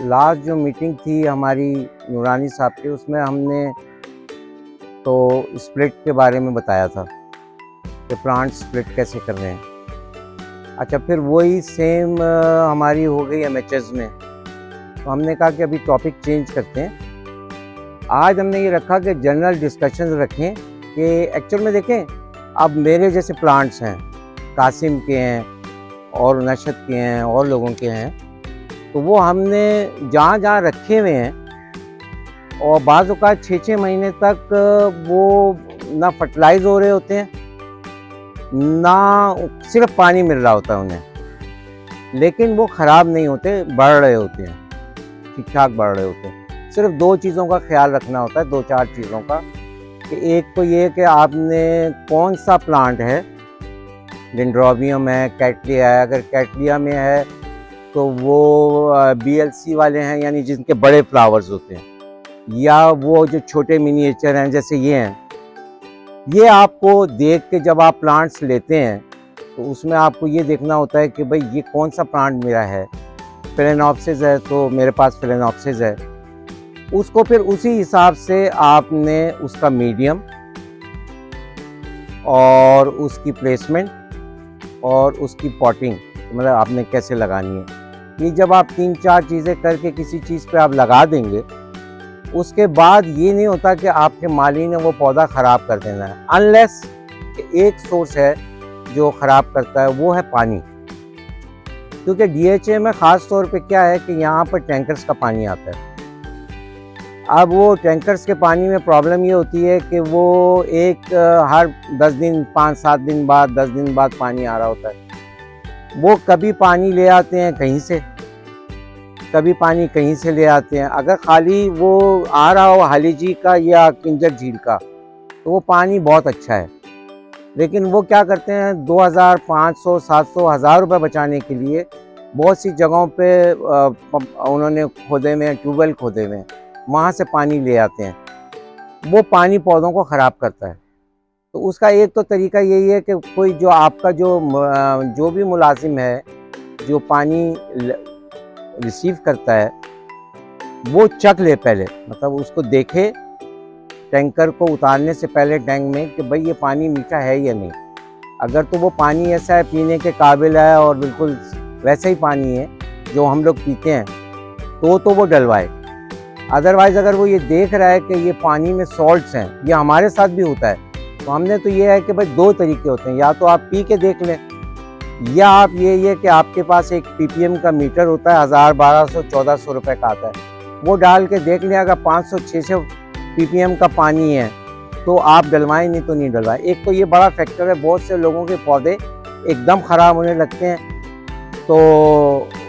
Last जो meeting थी हमारी नूरानी साहब की, उसमें हमने तो स्प्लिट के बारे में बताया था कि प्लांट स्प्लिट कैसे कर रहे हैं। अच्छा फिर वही सेम हमारी हो गई एम में। तो हमने कहा कि अभी टॉपिक चेंज करते हैं। आज हमने ये रखा कि जनरल डिस्कशन रखें कि एक्चुअल में देखें, अब मेरे जैसे प्लांट्स हैं, कासिम के हैं, और नशद के हैं, और लोगों के हैं तो वो हमने जहाँ जहाँ रखे हुए हैं, और बाज़ छः छः महीने तक वो ना फर्टिलाइज हो रहे होते हैं, ना सिर्फ़ पानी मिल रहा होता है उन्हें, लेकिन वो ख़राब नहीं होते, बढ़ रहे होते हैं ठीक ठाक बढ़ रहे होते हैं। सिर्फ़ दो चीज़ों का ख्याल रखना होता है दो चार चीज़ों का, कि एक तो ये कि आपने कौन सा प्लांट है डिंड्रोबियम है कैटलिया है, अगर कैटलिया में है तो वो बीएलसी वाले हैं, यानी जिनके बड़े फ्लावर्स होते हैं। या वो जो छोटे मिनिएचर हैं, जैसे ये हैं। ये आपको देख के जब आप प्लांट्स लेते हैं तो उसमें आपको ये देखना होता है कि भाई, ये कौन सा प्लांट मेरा है? फिलेनॉप्सिस है तो मेरे पास फिलेनॉप्सिस है। उसको फिर उसी हिसाब से आपने उसका मीडियम और उसकी प्लेसमेंट और उसकी पॉटिंग मतलब आपने कैसे लगानी है। ये जब आप तीन चार चीज़ें करके किसी चीज़ पे आप लगा देंगे, उसके बाद ये नहीं होता कि आपके माली ने वो पौधा ख़राब कर देना है। अनलेस एक सोर्स है जो ख़राब करता है, वो है पानी। क्योंकि डीएचए में ख़ास तौर पे क्या है कि यहाँ पर टैंकर्स का पानी आता है। अब वो टैंकर्स के पानी में प्रॉब्लम ये होती है कि वो एक, हर दस दिन, पाँच सात दिन बाद, दस दिन बाद पानी आ रहा होता है। वो कभी पानी ले आते हैं कहीं से कभी पानी कहीं से ले आते हैं। अगर खाली वो आ रहा हो हाली जी का या किंजर झील का तो वो पानी बहुत अच्छा है। लेकिन वो क्या करते हैं 2000, 500, 700, हज़ार रुपये बचाने के लिए बहुत सी जगहों पे उन्होंने खोदे में ट्यूबवेल खोदे में वहाँ से पानी ले आते हैं। वो पानी पौधों को ख़राब करता है। तो उसका एक तो तरीका यही है कि कोई जो आपका जो जो भी मुलाजिम है, जो पानी रिसीव करता है, वो चख ले पहले। मतलब उसको देखे, टैंकर को उतारने से पहले टैंक में कि भाई ये पानी मीठा है या नहीं। अगर तो वो पानी ऐसा है, पीने के काबिल है और बिल्कुल वैसा ही पानी है, जो हम लोग पीते हैं तो तो वो डलवाए। अदरवाइज़ अगर वो ये देख रहा है कि ये पानी में सॉल्ट्स हैं, ये हमारे साथ भी होता है तो हमने तो ये है कि भाई दो तरीके होते हैं। या तो आप पी के देख लें, या आप ये ये कि आपके पास एक पीपीएम का मीटर होता है, हज़ार बारह सौ, चौदह सौ रुपये का आता है। वो डाल के देख लें, अगर पाँच सौ छः सौ पी का पानी है तो आप डलवाएँ, नहीं तो नहीं डलवाएँ। एक तो ये बड़ा फैक्टर है, बहुत से लोगों के पौधे एकदम ख़राब होने लगते हैं। तो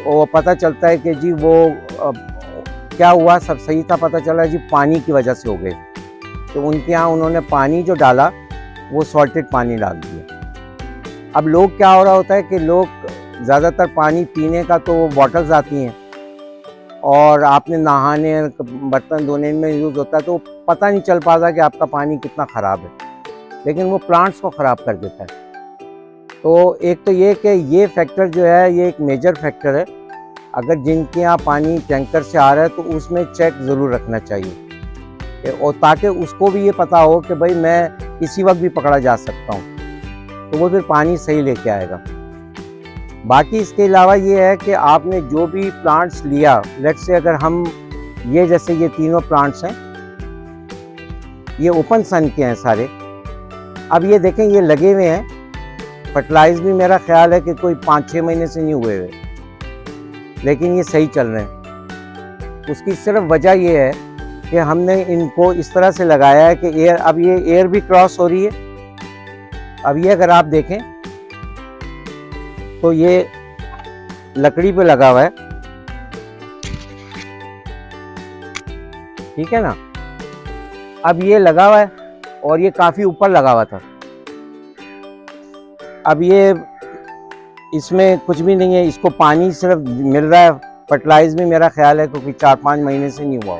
वो पता चलता है कि जी वो क्या हुआ, सब सही था, पता चला जी पानी की वजह से हो गए। तो उनके यहाँ उन्होंने पानी जो डाला वो सॉल्टेड पानी डाल दिया। अब लोग क्या हो रहा होता है कि लोग ज़्यादातर पानी पीने का तो वो बॉटल्स आती हैं और आपने नहाने, बर्तन धोने में यूज़ होता है तो पता नहीं चल पाता कि आपका पानी कितना ख़राब है। लेकिन वो प्लांट्स को ख़राब कर देता है। तो एक तो ये कि ये फैक्टर जो है, ये एक मेजर फैक्टर है। अगर जिनके यहाँ पानी टैंकर से आ रहा है तो उसमें चेक ज़रूर रखना चाहिए। और ताकि उसको भी ये पता हो कि भाई मैं किसी वक्त भी पकड़ा जा सकता हूँ। तो वो फिर पानी सही लेके आएगा। बाकी इसके अलावा ये है कि आपने जो भी प्लांट्स लिया लेट से अगर हम ये जैसे ये तीनों प्लांट्स हैं, ये ओपन सन के हैं सारे। अब ये देखें, ये लगे हुए हैं। फर्टिलाइज भी मेरा ख्याल है कि कोई पाँच छः महीने से नहीं हुए हुए। लेकिन ये सही चल रहे हैं। उसकी सिर्फ़ वजह ये है कि हमने इनको इस तरह से लगाया है कि एयर अब ये एयर भी क्रॉस हो रही है। अब ये अगर आप देखें तो ये लकड़ी पे लगा हुआ है। ठीक है ना? अब ये लगा हुआ है और ये काफ़ी ऊपर लगा हुआ था। अब ये इसमें कुछ भी नहीं है, इसको पानी सिर्फ़ मिल रहा है। फर्टिलाइज भी मेरा ख्याल है, क्योंकि चार पाँच महीने से नहीं हुआ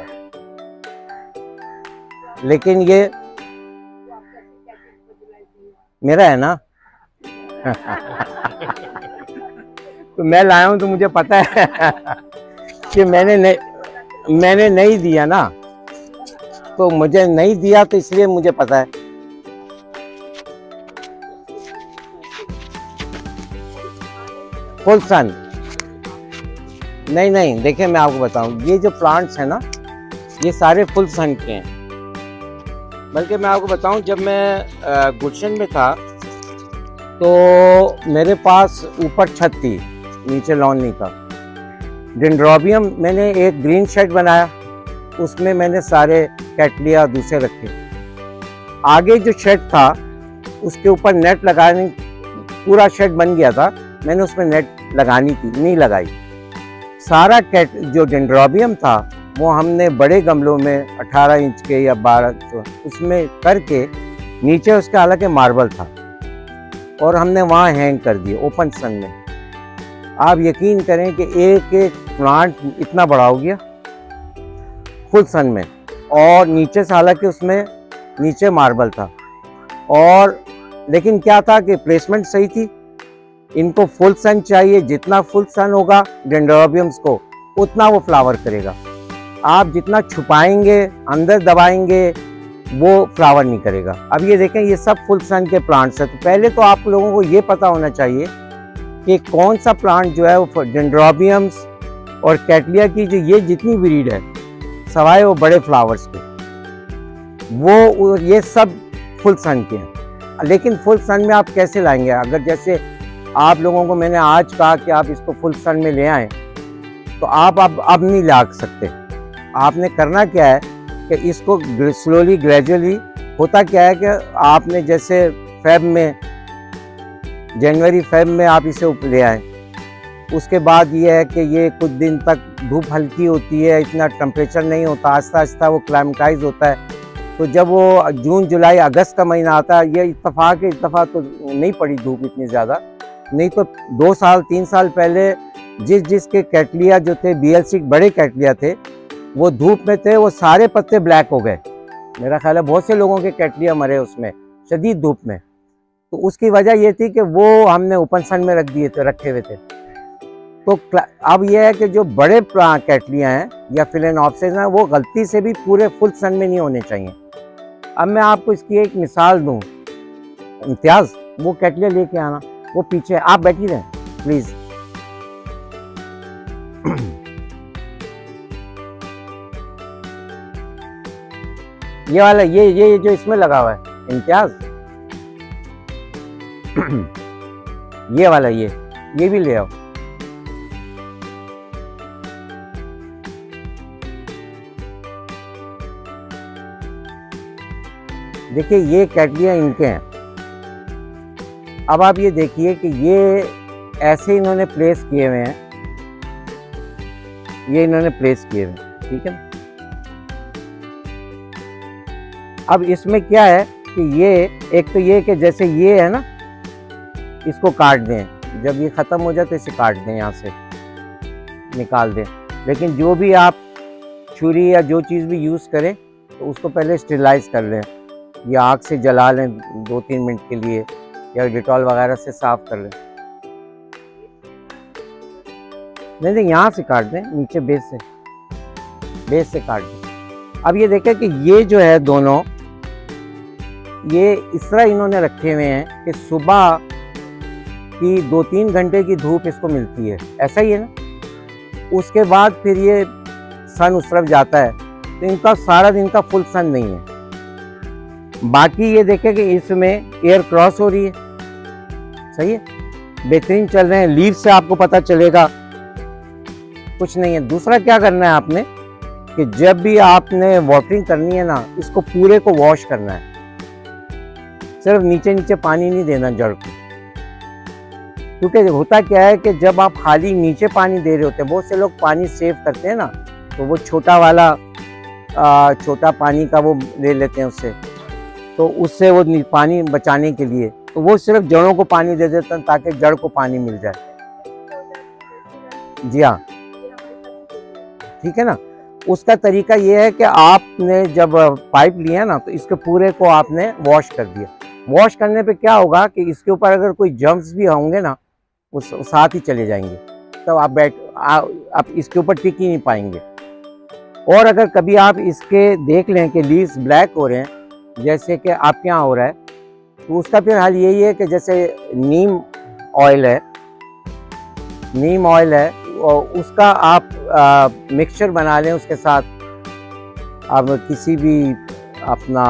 लेकिन ये मेरा है ना? तो मैं लाया हूँ तो मुझे पता है कि मैंने नहीं मैंने नहीं दिया ना। तो मुझे नहीं दिया तो इसलिए मुझे पता है। फुल सन नहीं नहीं, देखिए मैं आपको बताऊँ, ये जो प्लांट्स हैं ना, ये सारे फुल सन के हैं। बल्कि मैं आपको बताऊँ, जब मैं गुलशन में था तो मेरे पास ऊपर छत थी, नीचे लॉन नहीं था डिंड्रोबियम मैंने एक ग्रीन शेड बनाया, उसमें मैंने सारे कैटलिया दूसरे रखे। आगे जो शेड था, उसके ऊपर नेट लगाने, पूरा शेड बन गया था, मैंने उसमें नेट लगानी थी, नहीं लगाई। सारा कैट, जो डेंड्रोबियम था वो हमने बड़े गमलों में 18 इंच के या 12 उसमें करके नीचे उसका हालाँकि मार्बल था। और हमने वहाँ हैंग कर दिए ओपन सन में। आप यकीन करें कि एक एक प्लांट इतना बड़ा हो गया फुल सन में। और नीचे से हालाँकि उसमें नीचे मार्बल था। और लेकिन क्या था कि प्लेसमेंट सही थी। इनको फुल सन चाहिए, जितना फुल सन होगा डेंड्रोबियम्स को, उतना वो फ्लावर करेगा। आप जितना छुपाएँगे, अंदर दबाएँगे, वो फ्लावर नहीं करेगा। अब ये देखें, ये सब फुल सन के प्लांट्स हैं। तो पहले तो आप लोगों को ये पता होना चाहिए कि कौन सा प्लांट जो है वो डेंड्रोबियम्स और कैटलिया की जो ये जितनी ब्रीड है, सवाए वो बड़े फ्लावर्स के। वो ये सब फुल सन के हैं। लेकिन फुल सन में आप कैसे लाएँगे? अगर जैसे आप लोगों को मैंने आज कहा कि आप इसको फुल सन में ले आएँ तो आप अब अब नहीं ला सकते। आपने करना क्या है कि इसको स्लोली ग्रेजुअली होता क्या है कि आपने जैसे फेब में जनवरी फेब में आप इसे उप ले आए। उसके बाद ये है कि ये कुछ दिन तक धूप हल्की होती है, इतना टेम्परेचर नहीं होता आस्ता आस्ता वो क्लाइमेटाइज होता है। तो जब वो जून जुलाई अगस्त का महीना आता है, ये इतफाक़ इतफाक़ तो नहीं पड़ी धूप इतनी ज़्यादा। नहीं तो दो साल, तीन साल पहले जिस जिस के कैटलिया जो थे बी बड़े कैटलिया थे वो धूप में थे, वो सारे पत्ते ब्लैक हो गए। मेरा ख्याल है बहुत से लोगों के कैटलिया मरे उसमें, शदीद धूप में। तो उसकी वजह ये थी कि वो हमने ओपन सन में रख दिए थे, रखे हुए थे। तो अब यह है कि जो बड़े कैटलियाँ हैं या फिलन ऑप्शन हैं, वो गलती से भी पूरे फुल सन में नहीं होने चाहिए। अब मैं आपको इसकी एक मिसाल दूँ। इम्तियाज़, वो कैटलिया लेके आना, वो पीछे आप बैठी रहें प्लीज़ ये वाला, ये ये जो इसमें लगा हुआ है, इम्तियाज़। ये वाला, ये ये भी ले आओ। देखिए, ये कैटलियाँ इनके हैं। अब आप ये देखिए कि ये ऐसे इन्होंने प्लेस किए हुए हैं। ये इन्होंने प्लेस किए हुए हैं, ठीक है? अब इसमें क्या है कि ये, एक तो ये कि जैसे ये है ना, इसको काट दें। जब ये ख़त्म हो जाए तो इसे काट दें यहाँ से, निकाल दें। लेकिन जो भी आप छुरी या जो चीज़ भी यूज़ करें तो उसको पहले स्टेलाइज कर लें। या आग से जला लें दो तीन मिनट के लिए, या डिटॉल वगैरह से साफ़ कर लें। नहीं नहीं, यहाँ से काट दें, नीचे बेस से बेस से काट दें। अब ये देखें कि ये जो है दोनों ये इस तरह इन्होंने रखे हुए हैं कि सुबह की दो तीन घंटे की धूप इसको मिलती है। ऐसा ही है ना? उसके बाद फिर ये सन उस तरफ़ जाता है। तो इनका सारा दिन का फुल सन नहीं है। बाकी ये देखें कि इसमें एयर क्रॉस हो रही है। सही है? बेहतरीन चल रहे हैं। लीव से आपको पता चलेगा। कुछ नहीं है। दूसरा क्या करना है आपने? कि जब भी आपने वाटरिंग करनी है ना, इसको पूरे को वॉश करना है। सिर्फ़ नीचे नीचे पानी नहीं देना जड़ को। क्योंकि होता क्या है कि जब आप खाली नीचे पानी दे रहे होते हैं, बहुत से लोग पानी सेव करते हैं ना तो वो छोटा वाला छोटा पानी का वो ले लेते हैं उससे। तो उससे वो पानी बचाने के लिए तो वो सिर्फ़ जड़ों को पानी दे देते हैं ताकि जड़ को पानी मिल जाए। जी हाँ। ठीक है ना? उसका तरीका ये है कि आपने जब पाइप लिया ना तो इसके पूरे को आपने वॉश कर दिया। वॉश करने पे क्या होगा कि इसके ऊपर अगर कोई जम्स भी होंगे ना उस साथ ही चले जाएँगे। तो आप बैठ आप इसके ऊपर टिक ही नहीं पाएँगे। और अगर कभी आप इसके देख लें कि लीव्स ब्लैक हो रहे हैं, जैसे कि आपके यहाँ हो रहा है तो उसका फिर हाल यही है कि जैसे नीम ऑयल है नीम ऑयल है, और उसका आप मिक्सचर बना लें उसके साथ। आप किसी भी अपना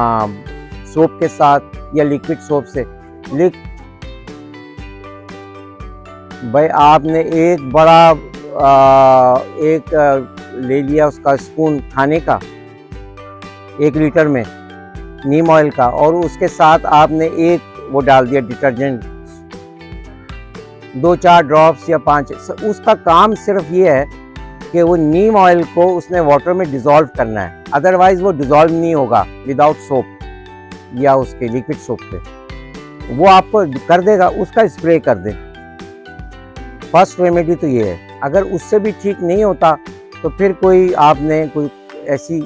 सोप के साथ या लिक्विड सोप से। लिक भाई आपने एक बड़ा आ, एक ले लिया उसका स्पून खाने का एक लीटर में नीम ऑयल का और उसके साथ आपने एक वो डाल दिया डिटर्जेंट दो चार ड्रॉप्स या पाँच उसका काम सिर्फ़ ये है कि वो नीम ऑयल को उसने वाटर में डिज़ोल्व करना है। अदरवाइज़ वो डिज़ोल्व नहीं होगा विदाउट सोप या उसके लिक्विड सोप पे। वो आपको कर देगा उसका स्प्रे कर दे। फ़र्स्ट रेमेडी तो ये है। अगर उससे भी ठीक नहीं होता तो फिर कोई आपने कोई ऐसी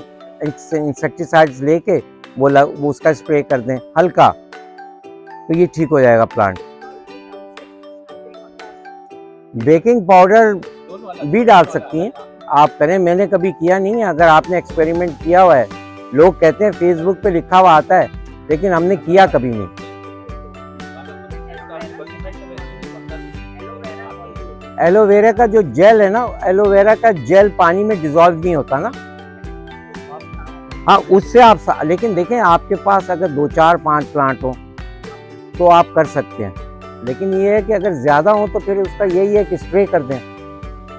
इंसेक्टिसाइड्स लेके वो, लग वो उसका स्प्रे कर दें हल्का तो ये ठीक हो जाएगा प्लांट बेकिंग पाउडर भी डाल सकती हैं। आप करें मैंने कभी किया नहीं है। अगर आपने एक्सपेरिमेंट किया हुआ है लोग कहते हैं फेसबुक पे लिखा हुआ आता है लेकिन हमने किया कभी नहीं। एलोवेरा का जो जेल है ना, एलोवेरा का जेल पानी में डिजोल्व नहीं होता ना। हाँ उससे आप लेकिन देखें, आपके पास अगर दो चार पाँच प्लांट हो तो आप कर सकते हैं। लेकिन ये है कि अगर ज़्यादा हो तो फिर उसका यही है कि स्प्रे कर दें।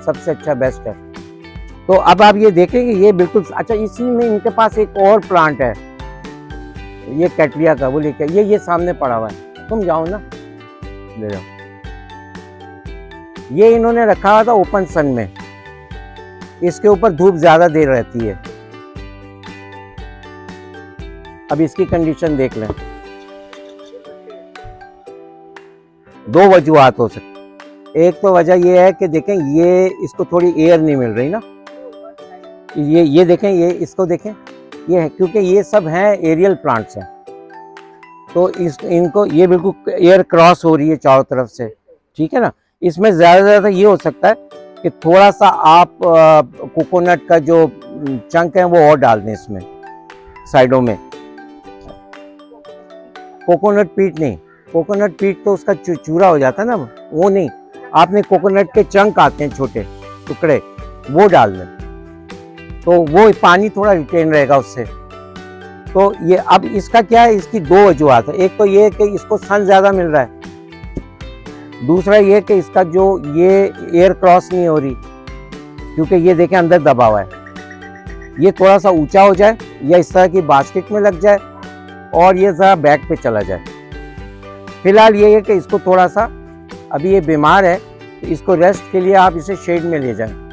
सबसे अच्छा बेस्ट है। तो अब आप ये देखेंगे ये बिल्कुल अच्छा इसी में इनके पास एक और प्लांट है। ये कैटरिया का, वो लेके ये ये सामने पड़ा हुआ है। तुम जाओ ना। ले जाओ। ये इन्होंने रखा हुआ था ओपन सन में। इसके ऊपर धूप ज़्यादा देर रहती है। अब इसकी कंडीशन देख लें। दो वजूहत हो सकती एक तो वजह यह है कि देखें, ये इसको थोड़ी एयर नहीं मिल रही ना। ये ये देखें, ये इसको देखें। ये है, क्योंकि ये सब हैं एरियल प्लांट्स हैं। तो इस, इनको ये बिल्कुल एयर क्रॉस हो रही है चारों तरफ़ से। ठीक है ना? इसमें ज़्यादा से ज़्यादा ये हो सकता है कि थोड़ा सा आप कोकोनट का जो चंक है वो और डाल दें इसमें, साइडों में। कोकोनट पीट नहीं। कोकोनट पीट तो उसका चूरा हो जाता है ना, वो नहीं। आपने कोकोनट के चंक आते हैं छोटे टुकड़े, वो डाल दें। तो वो पानी थोड़ा रिटेन रहेगा उससे। तो ये अब इसका क्या है? इसकी दो वजूहत है। एक तो ये है कि इसको सन ज़्यादा मिल रहा है। दूसरा ये कि इसका जो ये एयर क्रॉस नहीं हो रही, क्योंकि ये देखें अंदर दबा हुआ है। ये थोड़ा सा ऊँचा हो जाए या इस तरह की बास्केट में लग जाए और ये ज़रा बैक पे चला जाए। फ़िलहाल ये है कि इसको थोड़ा सा अभी ये बीमार है तो इसको रेस्ट के लिए आप इसे शेड में ले जाएँ।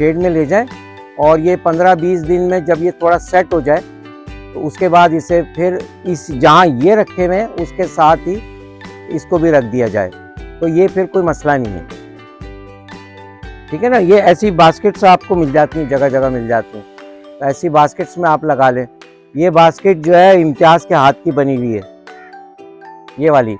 शेड में ले जाएँ और ये 15-20 दिन में जब ये थोड़ा सेट हो जाए तो उसके बाद इसे फिर इस जहाँ ये रखे हुए हैं, उसके साथ ही इसको भी रख दिया जाए। तो ये फिर कोई मसला नहीं है। ठीक है ना? ये ऐसी बास्केट्स आपको मिल जाती हैं जगह जगह मिल जाती हैं। तो ऐसी बास्केट्स में आप लगा लें। ये बास्केट जो है, इम्तियाज़ के हाथ की बनी हुई है। ये वाली।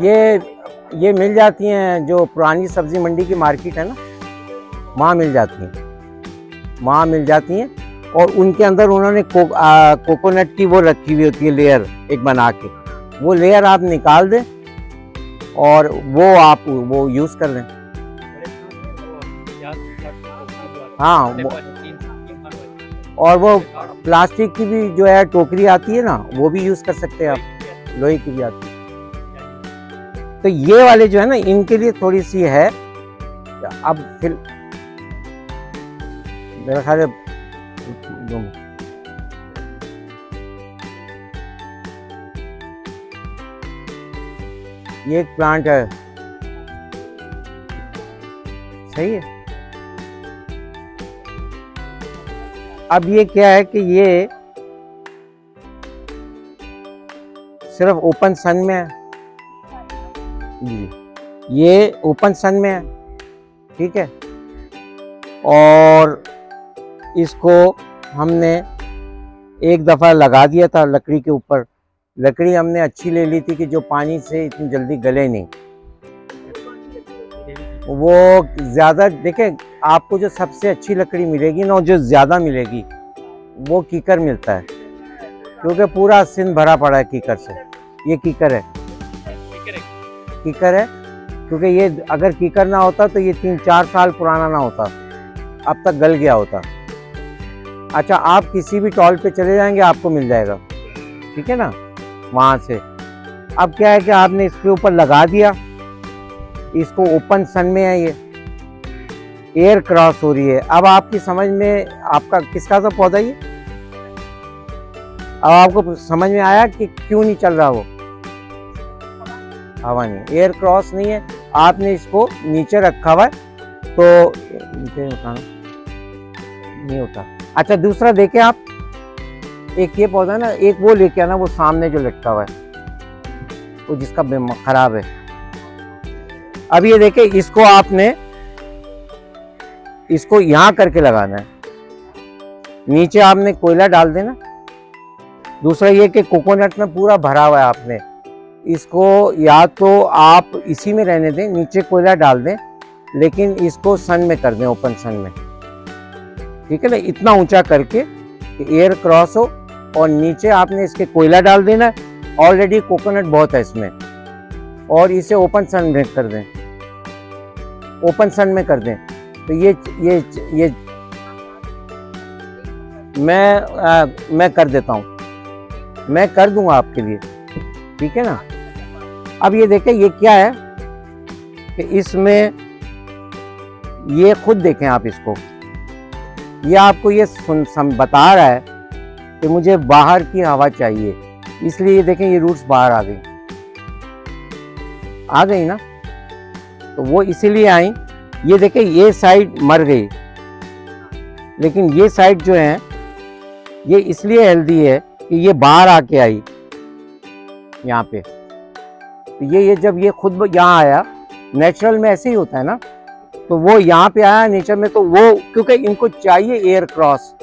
ये ये मिल जाती हैं जो पुरानी सब्ज़ी मंडी की मार्केट है ना वहाँ मिल जाती हैं। वहाँ मिल जाती हैं और उनके अंदर उन्होंने को, कोकोनट की वो रखी हुई होती है लेयर एक बना के। वो लेयर आप निकाल दें और वो आप वो यूज़ कर लें। हाँ वो और वो प्लास्टिक की भी जो है टोकरी आती है ना वो भी यूज़ कर सकते हैं आप। लोहे की भी आती है। तो ये वाले जो है ना, इनके लिए थोड़ी सी है। अब फिर मेरा ख्याल ये एक प्लांट है। सही है? अब ये क्या है कि ये सिर्फ़ ओपन सन में है। ये ओपन सन में है, ठीक है? और इसको हमने एक दफ़ा लगा दिया था लकड़ी के ऊपर। लकड़ी हमने अच्छी ले ली थी कि जो पानी से इतनी जल्दी गले नहीं। वो ज़्यादा, देखें, आपको जो सबसे अच्छी लकड़ी मिलेगी ना जो ज़्यादा मिलेगी, वो कीकर मिलता है। क्योंकि पूरा सिंध भरा पड़ा है कीकर से। ये कीकर है। कीकर है, क्योंकि ये अगर कीकर ना होता तो ये तीन चार साल पुराना ना होता, अब तक गल गया होता। अच्छा आप किसी भी टॉल पे चले जाएँगे, आपको मिल जाएगा। ठीक है ना? वहाँ से। अब क्या है कि आपने इसके ऊपर लगा दिया। इसको ओपन सन में है ये। एयर क्रॉस हो रही है। अब आपकी समझ में, आपका किसका सा पौधा ये? अब आपको समझ में आया कि क्यों नहीं चल रहा वो? हवा नहीं एयर क्रॉस नहीं है। आपने इसको नीचे रखा हुआ है। तो नीचे नहीं उठा अच्छा दूसरा देखें आप। एक ये पौधा ना, एक वो लेके आना, वो सामने जो लटका हुआ है। वो जिसका खराब है। अब ये देखे, इसको आपने, इसको यहाँ करके लगाना है। नीचे आपने कोयला डाल देना। दूसरा ये कि कोकोनट में पूरा भरा हुआ है आपने। इसको या तो आप इसी में रहने दें नीचे कोयला डाल दें लेकिन इसको सन में कर दें ओपन सन में। ठीक है ना? इतना ऊँचा करके एयर क्रॉस हो और नीचे आपने इसके कोयला डाल देना ऑलरेडी कोकोनट बहुत है इसमें। और इसे ओपन सन में कर दें। ओपन सन में कर दें। तो ये ये ये मैं आ, मैं कर देता हूँ। मैं कर दूँगा आपके लिए। ठीक है ना? अब ये देखें, ये क्या है? कि इसमें ये खुद देखें आप इसको। ये आपको ये सुन, सम, बता रहा है कि मुझे बाहर की हवा चाहिए। इसलिए ये देखें, ये रूट्स बाहर आ गई। आ गई ना? तो वो इसीलिए आई। ये देखें, ये साइड मर गई। लेकिन ये साइड जो है, ये इसलिए हेल्दी है कि ये बाहर आके आई। यहाँ पे। तो ये ये जब ये खुद यहाँ आया नेचुरल में ऐसे ही होता है ना तो वो यहाँ पे आया नेचर में तो वो, क्योंकि इनको चाहिए एयर क्रॉस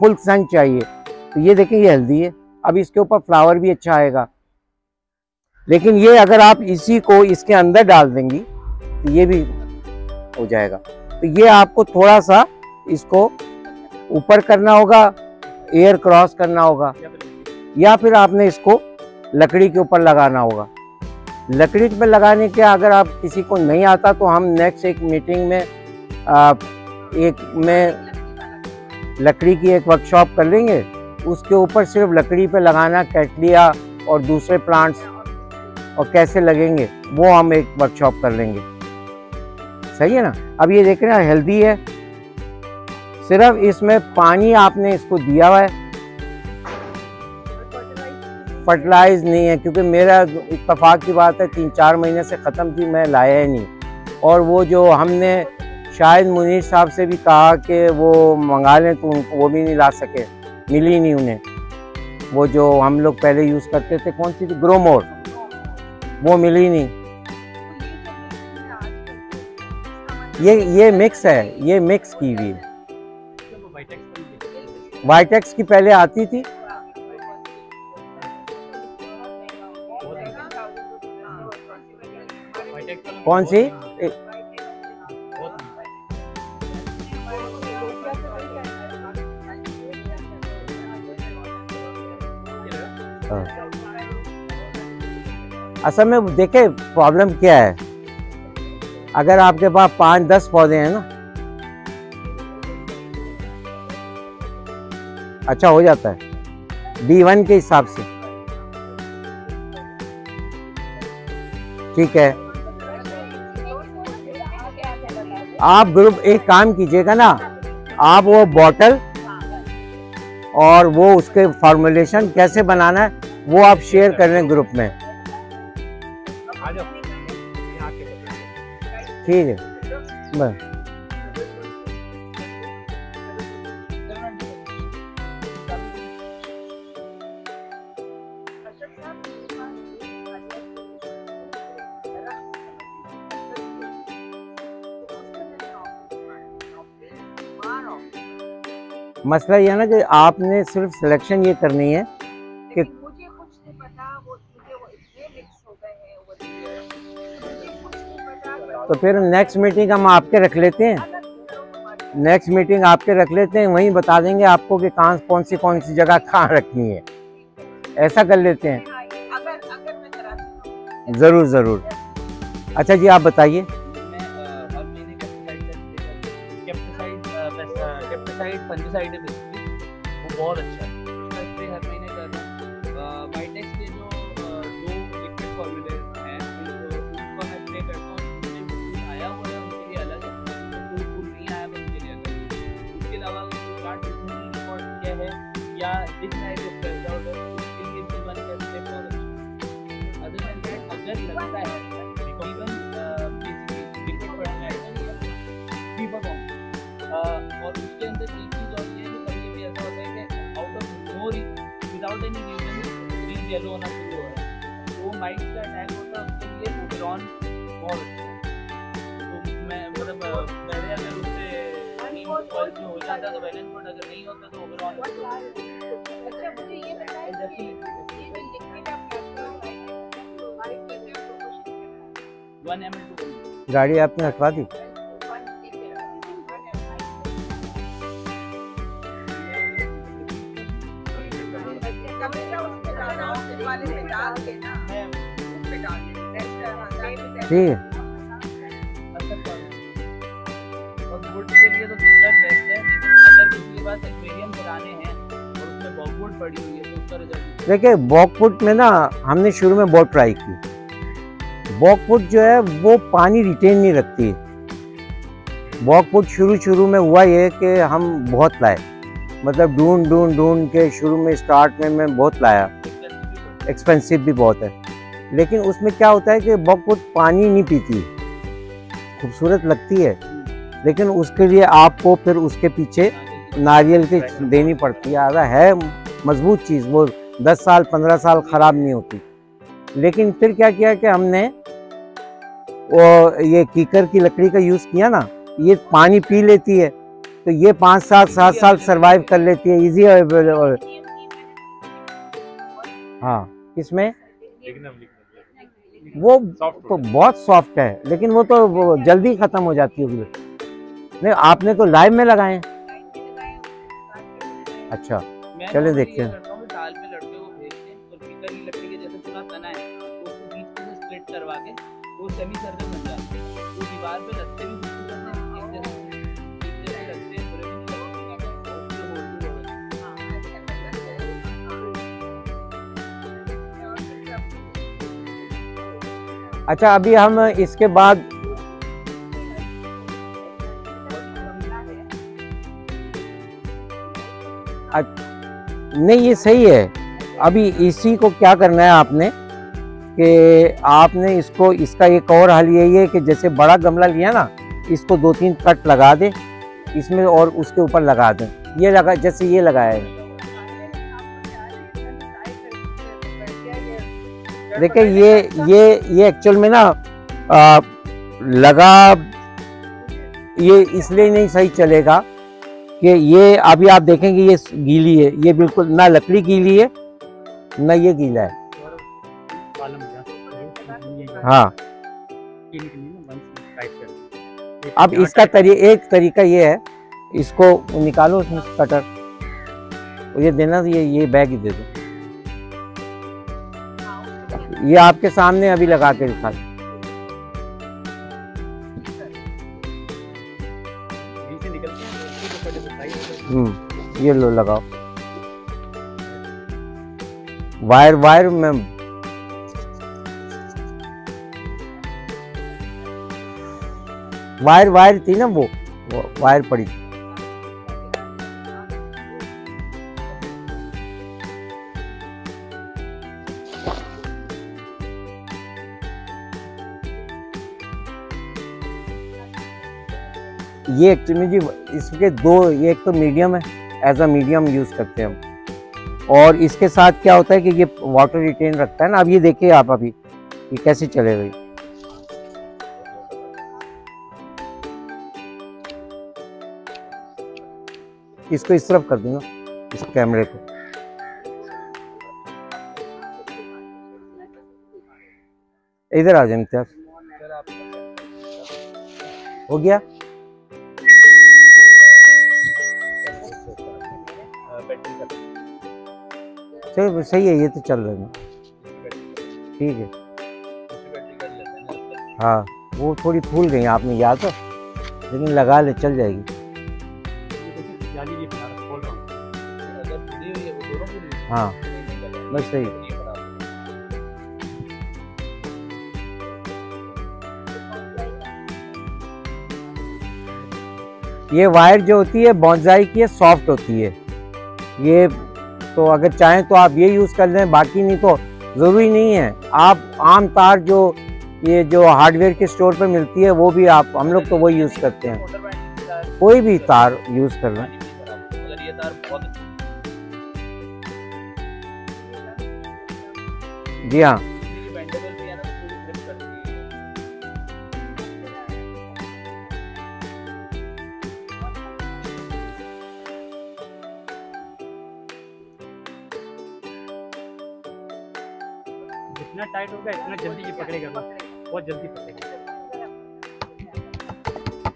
फुल सन चाहिए तो ये देखें ये हेल्दी है। अब इसके ऊपर फ्लावर भी अच्छा आएगा। लेकिन ये अगर आप इसी को इसके अंदर डाल देंगी तो ये भी हो जाएगा। तो ये आपको थोड़ा सा इसको ऊपर करना होगा एयर क्रॉस करना होगा, या फिर आपने इसको लकड़ी के ऊपर लगाना होगा। लकड़ी पे लगाने के अगर आप किसी को नहीं आता तो हम नेक्स्ट एक मीटिंग में आ, एक में लकड़ी की एक वर्कशॉप कर लेंगे। उसके ऊपर सिर्फ़ लकड़ी पे लगाना कैटलिया और दूसरे प्लांट्स और कैसे लगेंगे वो हम एक वर्कशॉप कर लेंगे। सही है ना? अब ये देख रहे हैं हेल्दी है। सिर्फ़ इसमें पानी आपने इसको दिया हुआ है। फर्टिलाइज नहीं है क्योंकि मेरा इतफाक की बात है तीन चार महीने से ख़त्म थी मैं लाया ही नहीं। और वो जो हमने शायद मुनीर साहब से भी कहा कि वो मंगा लें तो उनको वो भी नहीं ला सके मिली नहीं उन्हें। वो जो हम लोग पहले यूज़ करते थे कौन सी थी? ग्रोमोर वो मिली नहीं। ये ये मिक्स है ये मिक्स की हुई। वाइटेक्स की पहले आती थी कौन सी? हाँ। असल में देखे प्रॉब्लम क्या है? अगर आपके पास पाँच दस पौधे हैं ना अच्छा हो जाता है। बी वन के हिसाब से। ठीक है? आप ग्रुप एक काम कीजिएगा ना आप वो बॉटल और वो उसके फॉर्मुलेशन कैसे बनाना है वो आप शेयर कर रहे हैं ग्रुप में। ठीक है। बस। मसला यह ना कि आपने सिर्फ़ सिलेक्शन ये करनी है कि तो फिर नेक्स्ट मीटिंग हम आपके रख लेते हैं। नेक्स्ट मीटिंग आपके रख लेते हैं वहीं बता देंगे आपको कि कहाँ कौन सी कौन सी जगह कहाँ रखनी है। ऐसा कर लेते हैं। ज़रूर ज़रूर। अच्छा जी आप बताइए। No without any reason green yellow होना शुरू हो रहा है तो वो माइट का अटैक होता है उसके लिए ओबेरॉन बहुत अच्छा है तो मैं मतलब पहले अगर उससे हो जाता तो बैलेंस बट अगर नहीं होता तो ओबेरॉन अच्छा मुझे ये बताएँ कि ये जो लिक्विड उसका रिज़ल्ट देखिए बॉकफुट में ना हमने शुरू में बहुत ट्राई की। बॉकफुट जो है वो पानी रिटेन नहीं रखती। बॉकफुट शुरू शुरू में हुआ ये कि हम बहुत लाए। मतलब ढूंढ ढूंढ ढूंढ के शुरू में स्टार्ट में मैं बहुत लाया। एक्सपेंसिव भी बहुत है। लेकिन उसमें क्या होता है कि बॉकफुट पानी नहीं पीती। खूबसूरत लगती है। लेकिन उसके लिए आपको फिर उसके पीछे नारियल की देनी पड़ती है। अगर है मज़बूत चीज़ वो 10 साल 15 साल ख़राब नहीं होती। लेकिन फिर क्या किया कि हमने वो ये कीकर की लकड़ी का यूज़ किया ना ये पानी पी लेती है। तो ये पाँच सात सात साल सरवाइव कर लेती है। इजी हाँ। इसमें वो तो बहुत सॉफ्ट है लेकिन वो तो जल्दी ख़त्म हो जाती होगी। नहीं आपने तो लाइव में लगाए अच्छा चले देखते हैं। करवा के वो सेमी सर्कल बन जाता है। वो दीवार पे भी अच्छा अभी हम इसके बाद नहीं, ये सही है। अभी इसी को क्या करना है आपने, कि आपने इसको, इसका एक और हल यही है कि जैसे बड़ा गमला लिया ना, इसको दो तीन कट लगा दे, इसमें और उसके ऊपर लगा दें। ये लगा, जैसे ये लगाया है। देखिए ये ये ये एक्चुअल में ना आ, लगा ये इसलिए नहीं सही चलेगा कि ये अभी आप देखेंगे ये गीली है। ये बिल्कुल ना लकड़ी गीली है ना ये गीला है। हाँ। अब इसका तरी एक तरीका ये है इसको निकालो उसमें कटर ये देना ये ये बैग ही दे दो। ये आपके सामने अभी लगा के दिखा हम्म ये लो लगाओ वायर वायर में वायर वायर थी ना वो, वायर पड़ी थी। ये एक्चुअली जी, इसके दो, ये एक तो मीडियम है एज अ मीडियम यूज़ करते हैं हम। और इसके साथ क्या होता है कि ये वाटर रिटेन रखता है ना, अब ये देखिए आप अभी, ये कैसे चले गई। इसको इस तरफ़ कर दूँगा इस कैमरे को। इधर आ जाए हो गया? चलो सही है ये तो चल रहे है। ठीक है। हैं हाँ वो थोड़ी फूल गई आपने याद तो लेकिन लगा ले चल जाएगी। हूँ है है, हाँ। बस सही ये वायर जो होती है बॉन्जाई की सॉफ्ट होती है। ये तो अगर चाहें तो आप ये यूज़ कर लें, बाकी नहीं तो ज़रूरी नहीं है। आप आम तार जो, ये जो हार्डवेयर के स्टोर पर मिलती है, वो भी आप, हम लोग तो वही यूज़ करते हैं। कोई भी तार यूज़ कर रहे है। जी हाँ।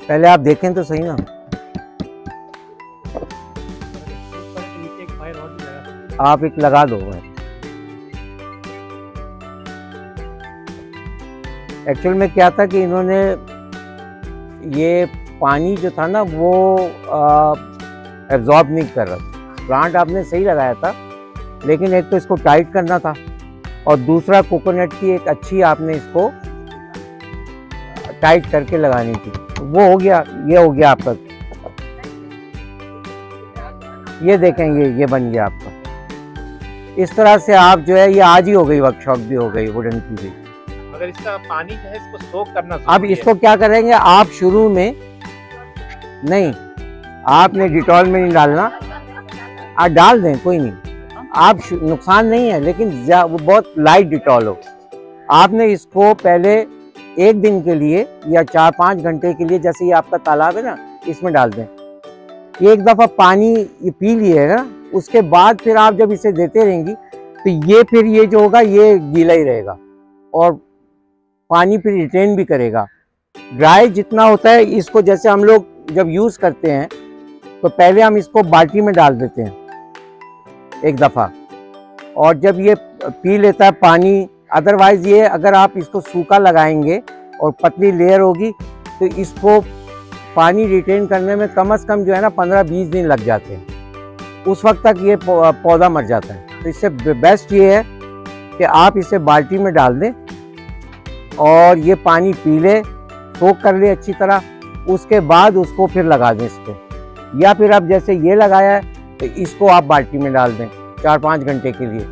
पहले आप देखें तो सही ना। आप एक लगा दो एक्चुअल में क्या था कि इन्होंने ये पानी जो था ना, वो एब्जॉर्ब नहीं कर रहा था। प्लांट आपने सही लगाया था, लेकिन एक तो इसको टाइट करना था और दूसरा कोकोनट की एक अच्छी आपने इसको टाइट करके लगानी थी। वो हो गया ये हो गया आपका। ये देखें ये ये बन गया आपका। इस तरह से आप जो है ये आज ही हो गई वर्कशॉप भी हो गई वुडन की भी। अगर इसका पानी जो है इसको सोख करना अब इसको क्या करेंगे आप शुरू में नहीं आपने डिटॉल में नहीं डालना। आप डाल दें कोई नहीं। आप नुकसान नहीं है लेकिन वो बहुत लाइट डिटॉल हो। आपने इसको पहले एक दिन के लिए या चार पाँच घंटे के लिए जैसे ये आपका तालाब है ना, इसमें डाल दें। एक दफ़ा पानी ये पी लिएगा ना, उसके बाद फिर आप जब इसे देते रहेंगी तो ये फिर ये जो होगा, ये गीला ही रहेगा और पानी फिर रिटेन भी करेगा। ड्राई जितना होता है, इसको जैसे हम लोग जब यूज़ करते हैं तो पहले हम इसको बाल्टी में डाल देते हैं, एक दफ़ा। और जब ये पी लेता है पानी अदरवाइज़ ये अगर आप इसको सूखा लगाएँगे और पतली लेयर होगी तो इसको पानी रिटेन करने में कम से कम जो है ना पंद्रह बीस दिन लग जाते हैं। उस वक्त तक ये पौधा मर जाता है। तो इससे बेस्ट ये है कि आप इसे बाल्टी में डाल दें और ये पानी पी ले सोख कर ले अच्छी तरह, उसके बाद उसको फिर लगा दें इस पर या फिर आप जैसे ये लगाया है तो इसको आप बाल्टी में डाल दें, चार पाँच घंटे के लिए।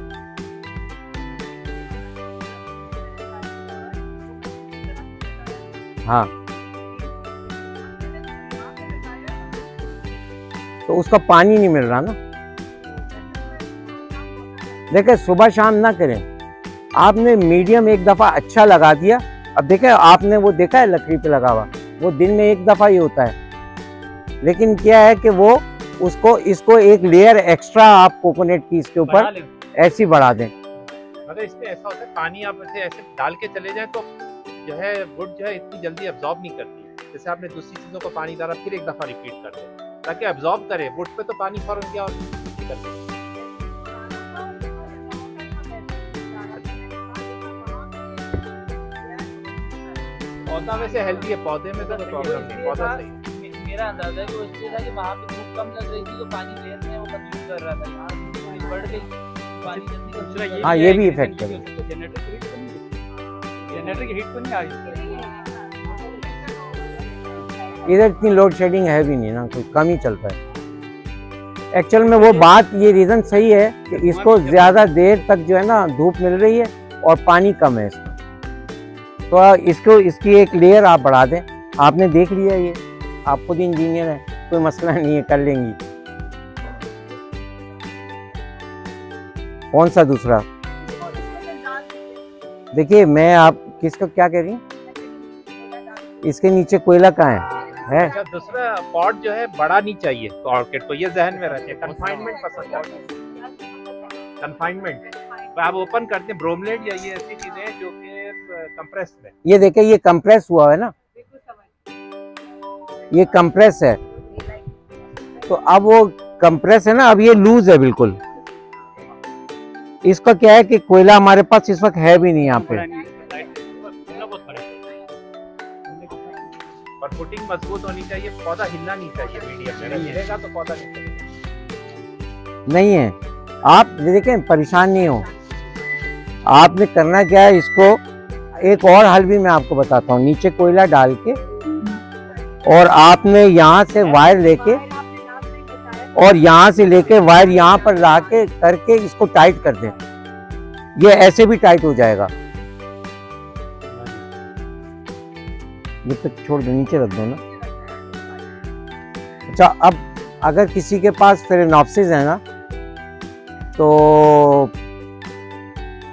हाँ। तो उसका पानी नहीं मिल रहा ना। देखिए सुबह शाम ना करें। आपने मीडियम एक दफ़ा अच्छा लगा दिया। अब देखें आपने वो देखा है लकड़ी पे लगा हुआ? वो दिन में एक दफ़ा ही होता है। लेकिन क्या है कि वो उसको इसको एक लेयर एक्स्ट्रा आप कोकोनट की इसके बना ऊपर ऐसी बढ़ा दें। मगर इसमें ऐसा होता है पानी आप ऐसे ऐसे डाल के चले जाए तो जो है वुड जो है इतनी जल्दी अब्जॉर्ब नहीं करती। जैसे आपने दूसरी चीज़ों को पानी डाला फिर एक दफ़ा रिपीट कर दे। ताकि अब्जॉर्ब करे वुड पे तो पानी फ़ौरन गया और निकल। पौधा वैसे हेल्दी है पौधे में तो प्रॉब्लम नहीं पौधा सही मेरा अंदाज़ा है कि वो इसलिए था कि वहाँ पे धूप कम लग रही थी तो पानी लेयर में वो कंज्यूम कर रहा था। यहाँ बढ़ गई पानी जल्दी ये हाँ, भी ये है। भी करेगा। नीचे जनरेटर जनरेटर की हीट तो नहीं आ रही इधर इतनी लोड शेडिंग है भी नहीं ना कोई कम ही चलता है एक्चुअल में वो बात ये रीज़न सही है कि इसको ज़्यादा देर तक जो है ना धूप मिल रही है और पानी कम है इसमें। तो इसको इसकी एक लेयर आप बढ़ा दें। आपने देख लिया ये। आप खुद इंजीनियर हैं कोई मसला नहीं है कर लेंगी। कौन सा दूसरा? देखिए मैं आप किसको क्या कह रही? इसके नीचे कोयला कहाँ है? है? अच्छा दूसरा पॉट जो है बड़ा नहीं चाहिए तो ऑर्किड को ये जहन में रखे कन्फाइनमेंट पसंद है। कन्फाइनमेंट तो आप ओपन करते हैं ब्रोमलेट या ये ऐसी चीज़ें जो कि कंप्रेस में। ये देखिए ये कंप्रेस हुआ है ना? ये कंप्रेस है। तो अब वो कंप्रेस है ना अब ये लूज है बिल्कुल। इसका क्या है कि कोयला हमारे पास इस वक्त है भी नहीं यहाँ पे। फुटिंग मज़बूत होनी चाहिए पौधा हिलना नहीं चाहिए मीडियम में। हिलेगा तो पौधा नहीं नहीं है। आप देखें परेशान नहीं हो। आपने करना क्या है इसको एक और हल भी मैं आपको बताता हूँ। नीचे कोयला डाल के और आपने यहाँ से वायर लेके और यहाँ से लेके वायर यहाँ पर ला के करके इसको टाइट कर दें। ये ऐसे भी टाइट हो जाएगा। ये तक छोड़ दो नीचे रख दो ना। अच्छा अब अगर किसी के पास फिरेनॉप्सिस है ना तो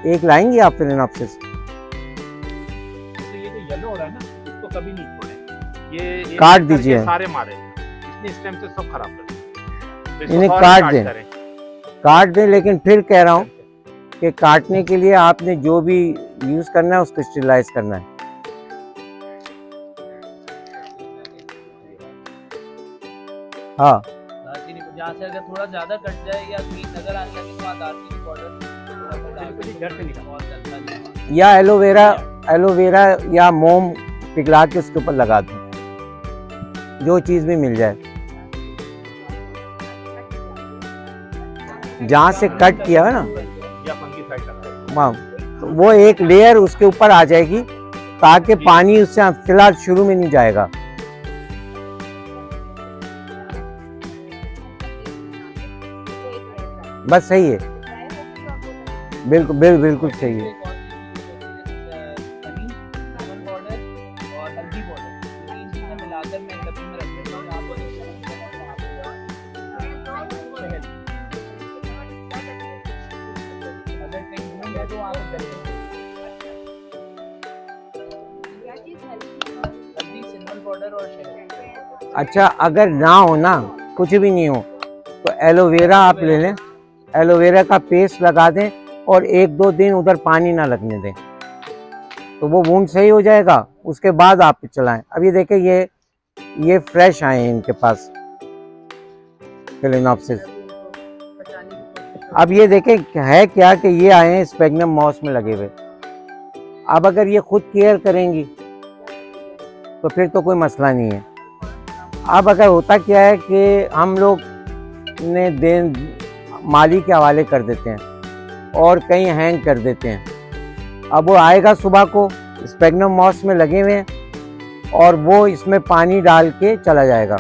एक लाएँगे आप फिरेनॉप्सिस? तो ये जो येलो हो रहा है ना इसको कभी नहीं छोड़े। ये ये काट दीजिए। सारे मारे। इसने स्टेम से सब खराब कर तो इन्हें काट दें। काट दें लेकिन फिर कह रहा हूँ कि काटने के लिए आपने जो भी यूज़ करना है उसको स्टेलाइज करना है। हाँ। दालचीनी जहाँ से अगर थोड़ा ज़्यादा कट जाए या नज़र आने लगे तो वहाँ दालचीनी पाउडर ही। या एलोवेरा एलोवेरा या मोम पिघला के उसके ऊपर लगा दूँ। जो चीज़ भी मिल जाए। जहाँ से कट किया है ना। या फंगीसाइड लगा वहाँ तो वो एक लेयर उसके ऊपर आ जाएगी ताकि पानी उससे फ़िलहाल शुरू में नहीं जाएगा। वहाँ सही है। बिल्कुल सिनेमन बिल्कुल सही है। अच्छा अगर ना हो ना कुछ भी नहीं हो तो एलोवेरा आप ले लें। एलोवेरा का पेस्ट लगा दें और एक दो दिन उधर पानी ना लगने दें। तो वो वूंड सही हो जाएगा, उसके बाद आप चलाएँ। अब ये देखें, ये ये फ्रेश आए हैं इनके पास। फिलेनॉप्सिस अब ये देखें, है क्या कि ये आए हैं स्पेगनम मॉस में लगे हुए। अब अगर ये खुद केयर करेंगी तो फिर तो कोई मसला नहीं है। अब अगर होता क्या है कि हम लोग ने देन माली के हवाले कर देते हैं और कहीं हैंग कर देते हैं। अब वो आएगा सुबह को स्पेगनम मॉस में लगे हुए हैं और वो इसमें पानी डाल के चला जाएगा।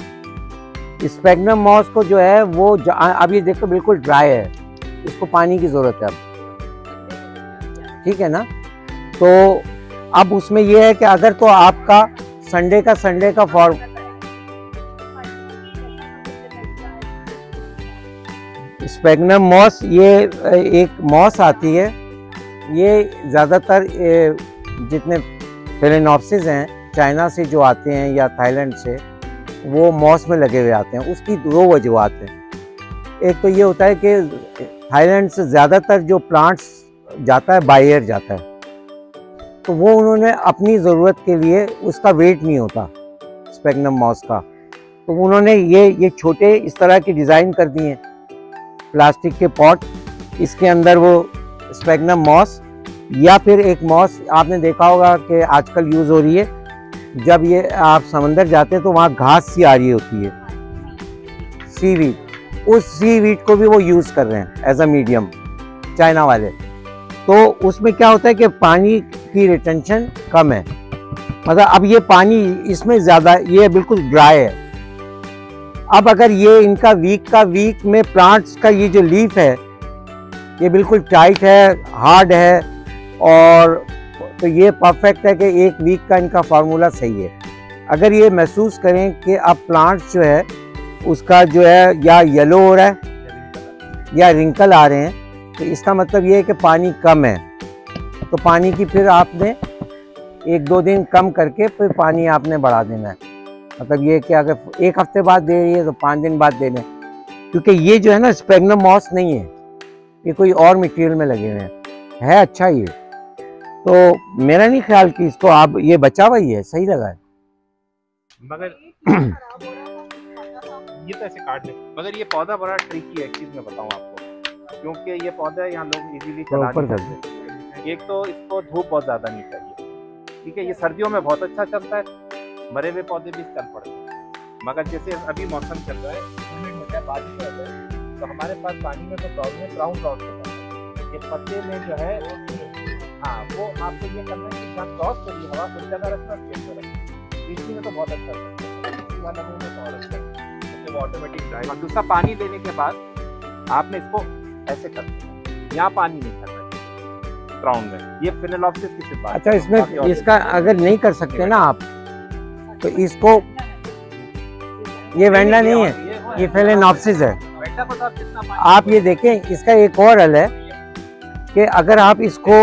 स्पेगनम मॉस को जो है वो अब ये देखो बिल्कुल ड्राई है। इसको पानी की ज़रूरत है अब। ठीक है ना? तो अब उसमें ये है कि अगर तो आपका संडे का संडे का फॉर्म स्पेगनम मॉस, ये एक मॉस आती है। ये ज़्यादातर जितने फेलेनॉप्सिस हैं, चाइना से जो आते हैं या थाईलैंड से, वो मॉस में लगे हुए आते हैं। उसकी दो वजूहत हैं। एक तो ये होता है कि थाईलैंड से ज़्यादातर जो प्लांट्स जाता है बाई एयर जाता है तो वो उन्होंने अपनी ज़रूरत के लिए उसका वेट नहीं होता, स्पेगनम मॉस का। तो उन्होंने ये ये छोटे इस तरह के डिज़ाइन कर दिए प्लास्टिक के पॉट, इसके अंदर वो स्पेगनम मॉस, या फिर एक मॉस, आपने देखा होगा कि आजकल यूज़ हो रही है। जब ये आप समंदर जाते हैं तो वहाँ घास सी आ रही होती है। सी वीट, उस सी वीट को भी वो यूज़ कर रहे हैं एज अ मीडियम चाइना वाले। तो उसमें क्या होता है कि पानी की रिटेंशन कम है। मतलब अब ये पानी इसमें ज़्यादा, ये बिल्कुल ड्राई है। अब अगर ये इनका वीक का वीक में प्लांट्स का ये जो लीफ है, ये बिल्कुल टाइट है हार्ड है, और तो ये परफेक्ट है कि एक वीक का इनका फार्मूला सही है। अगर ये महसूस करें कि अब प्लांट्स जो है, उसका जो है या येलो हो रहा है या रिंकल आ रहे हैं तो इसका मतलब ये है कि पानी कम है। तो पानी की फिर आपने एक दो दिन कम करके फिर पानी आपने बढ़ा देना है। मतलब ये कि अगर एक हफ़्ते बाद दे रही है तो पाँच दिन बाद दे दें क्योंकि ये जो है ना स्पेगनम मॉस नहीं है। ये कोई और मटेरियल में लगे हुए हैं। है अच्छा ये। तो मेरा नहीं ख्याल कि इसको आप ये बचा हुआ ही है सही लगा है। मगर ये तो ऐसे काट ले मगर ये पौधा बड़ा ट्रिकी है चीज़ मैं बताऊँ आपको। क्योंकि ये पौधा यहाँ लोग इजीली चला ऊपर नहीं कर सकते। एक तो इसको धूप बहुत ज़्यादा नहीं चाहिए। ठीक है ये सर्दियों में बहुत अच्छा चलता है। मरे हुए पौधे भी चल पड़ते हैं। मगर जैसे अभी मौसम चल रहा है होता है बारिश होता है तो हमारे पास पानी में तो प्रॉब्लम है ब्राउन ब्राउन होता है। ये पत्ते में जो है हाँ वो आपको ये करना है कि जहाँ क्रॉस करिए हवा उस जगह रखना खेत में रखना बिजली में तो बहुत अच्छा लगता है। में तो अच्छा है। क्योंकि वो ऑटोमेटिक और दूसरा पानी देने के बाद आपने इसको ऐसे कर देना यहाँ पानी नहीं करना ग्राउंड में। ये फिनोलॉक्सिस की सिर्फ़ अच्छा। इसमें इसका अगर नहीं कर सकते ना आप तो इसको ये वेंडा नहीं है ये फेलेनॉप्सिस है। आप ये देखें इसका एक और हल है कि अगर आप इसको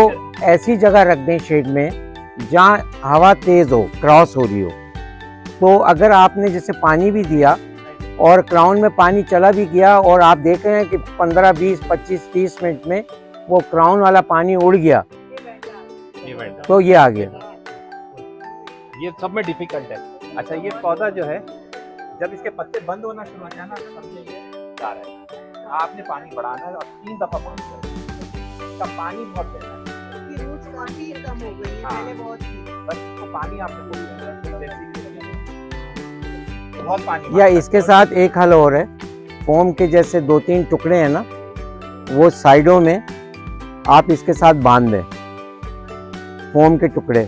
ऐसी जगह रख दें शेड में जहाँ हवा तेज हो क्रॉस हो रही हो तो अगर आपने जैसे पानी भी दिया और क्राउन में पानी चला भी गया और आप देख रहे हैं कि 15 20 25 30 मिनट में वो क्राउन वाला पानी उड़ गया तो ये आ गया। ये सब में डिफ़िकल्ट है। अच्छा ये पौधा जो है जब इसके पत्ते बंद होना शुरू हो जाए ना तो समझिए ये जा रहा है। आपने पानी बढ़ाना है और तीन दफ़ा पानी है। इसका पानी बहुत देना है। काफ़ी कम हो गई। पहले बहुत बस इसको पानी आपने बहुत देना जैसे कि बहुत पानी या इसके साथ एक हल और है। फोम के जैसे दो तीन टुकड़े हैं ना वो साइडों में आप इसके साथ बाँध दें। फोम के टुकड़े।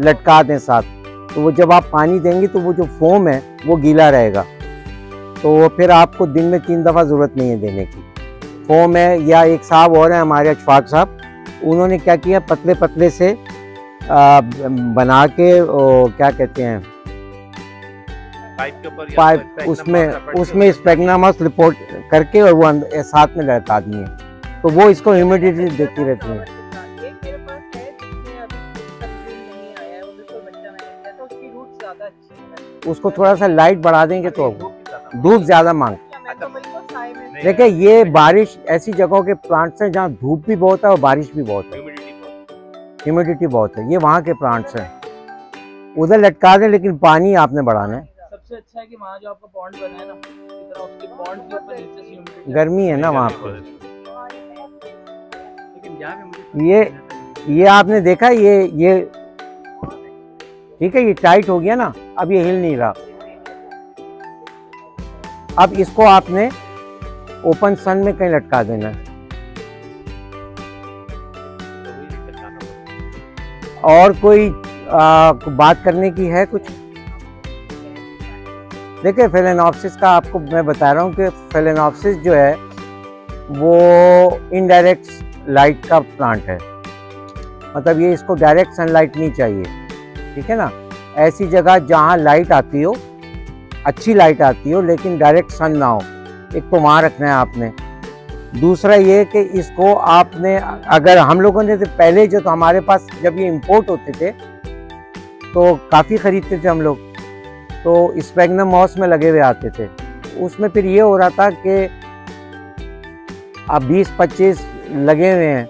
लटका दें साथ। तो वो जब आप पानी देंगे तो वो जो फोम है वो गीला रहेगा। तो वो फिर आपको दिन में तीन दफ़ा ज़रूरत नहीं है देने की। फोम है या एक साहब और हैं हमारे अशफाक साहब उन्होंने क्या किया पतले पतले से आ, बना के ओ, क्या कहते हैं? पाइप उसमें उसमें स्पेगनामस रिपोर्ट करके और वो साथ में लटका दिए तो वो इसको ह्यूमिडिटी देती रहती है। उसको थोड़ा सा लाइट बढ़ा देंगे तो धूप ज़्यादा मांग। देखिए ये बारिश ऐसी जगहों के प्लांट्स हैं जहाँ धूप भी बहुत है और बारिश भी बहुत है। ह्यूमिडिटी बहुत है। ये वहाँ के प्लांट्स हैं। उधर लटका दें लेकिन पानी आपने बढ़ाना है। सबसे अच्छा है कि वहाँ जो आपका पॉन्ड बना है ना उसके पॉन्ड के ऊपर नीचे गर्मी है ना वहाँ पे। लेकिन यहाँ पे मुझे ये ये आपने देखा ये ये ठीक है ये टाइट हो गया ना अब ये हिल नहीं रहा। अब इसको आपने ओपन सन में कहीं लटका देना और कोई आ, बात करने की है कुछ? देखिए फेलेनॉप्सिस का आपको मैं बता रहा हूँ कि फेलेनॉप्सिस जो है वो इनडायरेक्ट लाइट का प्लांट है। मतलब ये इसको डायरेक्ट सनलाइट नहीं चाहिए। ठीक है ना? ऐसी जगह जहाँ लाइट आती हो, अच्छी लाइट आती हो, लेकिन डायरेक्ट सन ना हो। एक तो वहाँ रखना है आपने। दूसरा ये कि इसको आपने अगर हम लोगों ने तो पहले जो तो हमारे पास जब ये इंपोर्ट होते थे तो काफ़ी ख़रीदते थे हम लोग। तो स्पेगनम मॉस में लगे हुए आते थे। उसमें फिर ये हो रहा था कि अब 20-25 लगे हुए हैं।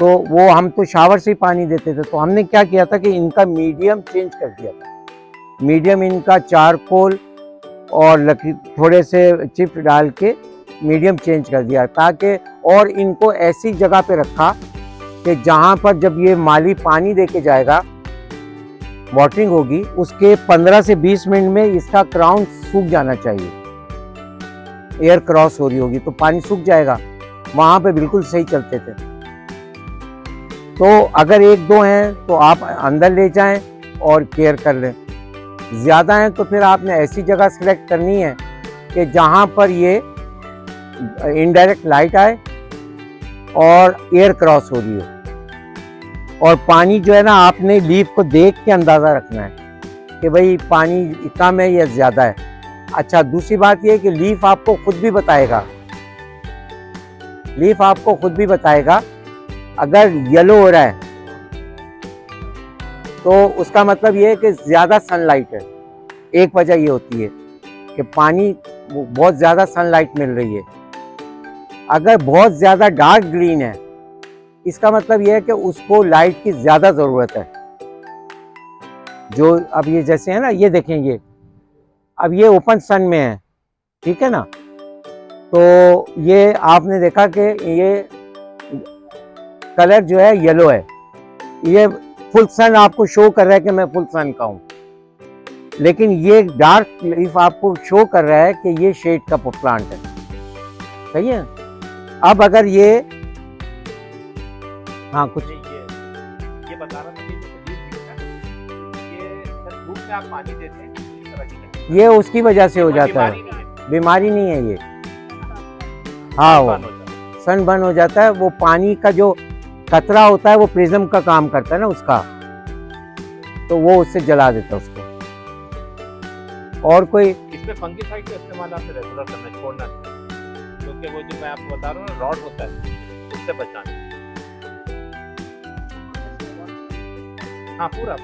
तो वो हम तो शावर से ही पानी देते थे। तो हमने क्या किया था कि इनका मीडियम चेंज कर दिया था। मीडियम इनका चारकोल और लकड़ी थोड़े से चिप डाल के मीडियम चेंज कर दिया ताकि और इनको ऐसी जगह पे रखा कि जहाँ पर जब ये माली पानी दे के जाएगा वाटरिंग होगी, उसके 15 से 20 मिनट में इसका क्राउन सूख जाना चाहिए। एयर क्रॉस हो रही होगी तो पानी सूख जाएगा। वहाँ पे बिल्कुल सही चलते थे। तो अगर एक दो हैं तो आप अंदर ले जाएँ और केयर कर लें। ज़्यादा हैं तो फिर आपने ऐसी जगह सेलेक्ट करनी है कि जहाँ पर ये इनडायरेक्ट लाइट आए और एयर क्रॉस हो रही हो। और पानी जो है ना, आपने लीफ को देख के अंदाज़ा रखना है कि भाई पानी कम है या ज़्यादा है। अच्छा दूसरी बात यह कि लीफ आपको खुद भी बताएगा। लीफ आपको खुद भी बताएगा अगर येलो हो रहा है तो उसका मतलब ये है कि ज़्यादा सनलाइट है। एक वजह ये होती है कि पानी बहुत ज़्यादा सनलाइट मिल रही है। अगर बहुत ज़्यादा डार्क ग्रीन है, इसका मतलब यह है कि उसको लाइट की ज़्यादा ज़रूरत है। जो अब ये जैसे है ना, ये देखेंगे। अब ये ओपन सन में है, ठीक है ना? तो ये आपने देखा कि ये कलर जो है येलो है। ये फुल सन आपको शो कर रहा है कि मैं फुल सन का हूँ। लेकिन ये डार्क लीफ आपको शो कर रहा है कि ये शेड का प्लांट है। सही है? अब अगर ये हाँ कुछ ये ये बता रहा था कि है ये आप पानी देते हैं उसकी वजह से हो जाता है। बीमारी नहीं है। ये। हाँ वो बंद हो जाता है। सन बर्न हो जाता है। वो पानी का जो कतरा होता है, वो प्रिज्म का काम करता है ना उसका। तो वो उससे जला देता उसको। और कोई इसमें फंगिसाइड का इस्तेमाल आपने रेगुलर करना छोड़ना क्योंकि वो जो मैं आपको बता रहा हूँ ना रॉड होता है, उससे बचाना। हाँ पूरा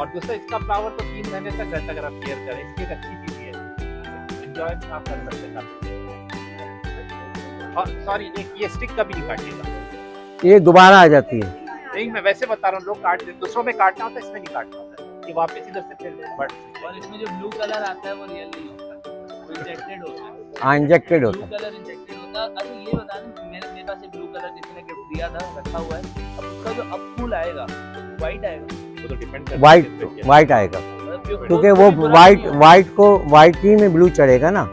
और दूसरा, इसका फ्लावर तो तीन महीने तक रहता है, अगर आप केयर करें। इसकी एक अच्छी चीज़ है। एंजॉय आप कर सकते हैं। और सॉरी एक ये स्टिक कभी नहीं काटिएगा ये दोबारा आ जाती है। नहीं मैं वैसे बता रहा हूँ लोग काट देते दूसरों में काटना होता है इसमें नहीं काटना होता है। ये वापस इधर से फिर बढ़ और इसमें जो ब्लू कलर आता है वो रियल नहीं होता। इंजेक्टेड होता है। हाँ इंजेक्टेड होता है। कलर इंजेक्टेड होता है। अच्छा ये बता दें मेरे मेरे पास ब्लू कलर किसी ने गिफ्ट दिया था रखा हुआ है। अब उसका जो अब फूल आएगा वाइट आएगा। वो तो है। वाइट आएगा। क्योंकि वो वाइट नहीं को व्हाइट ही में ब्लू चढ़ेगा ना